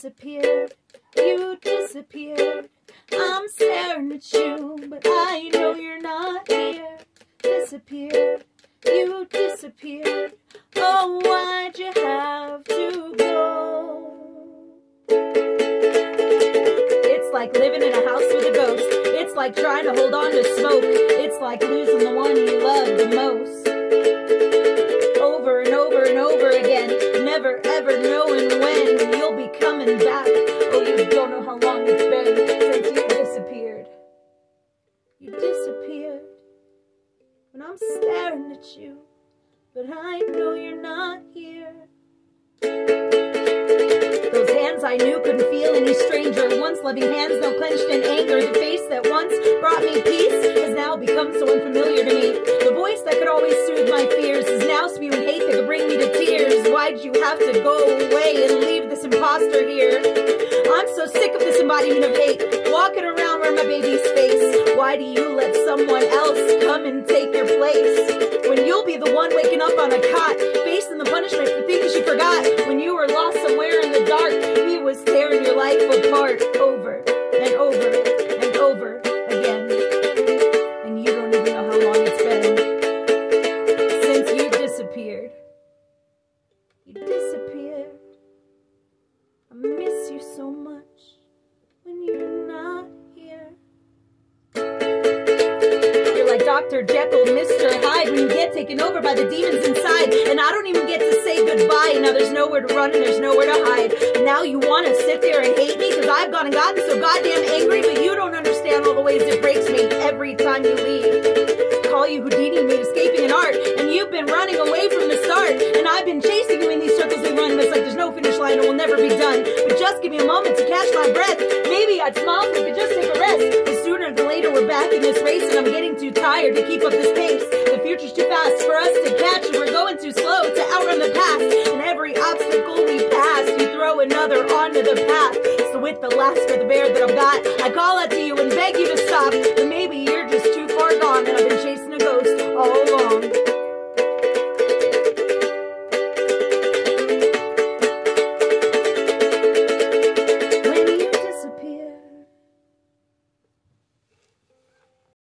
disappeared, you disappeared. I'm staring at you, but I know you're not here. Disappeared, you disappeared. Oh, why'd you have to go? It's like living in a house with a ghost. It's like trying to hold on to smoke. It's like losing the one you love the most. When I'm staring at you, but I know you're not here. Those hands I knew couldn't feel any stranger. Once loving hands now clenched in anger. The face that once brought me peace has now become so unfamiliar to me. The voice that could always soothe my fears is now spewing hate that could bring me to tears. Why'd you have to go away and leave this imposter here? I'm so sick of this embodiment of hate. Walking around where my baby's face. Why do you let someone else come and take place? When you'll be the one waking up on a cot, facing the punishment for things you forgot. When you were lost somewhere in the dark, he was tearing your life apart Dr. Jekyll, Mr. Hyde when you get taken over by the demons inside. And I don't even get to say goodbye. Now there's nowhere to run and there's nowhere to hide. And now you want to sit there and hate me because I've gone and gotten so goddamn angry, but you don't understand all the ways it breaks me every time you leave. Call you Houdini, me escaping an art. And you've been running away from the start. And I've been chasing you in these circles we run. But it's like there's no finish line, it will never be done. But just give me a moment to catch my breath. Maybe I'd smile if we could just take a rest. But sooner than later, we're back in this race. I'm getting too tired to keep up this pace. The future's too fast for us to catch. And we're going too slow to outrun the past. And every obstacle we pass, you throw another onto the path. So with the last for the bear that I've got, I call out to you and beg you to stop.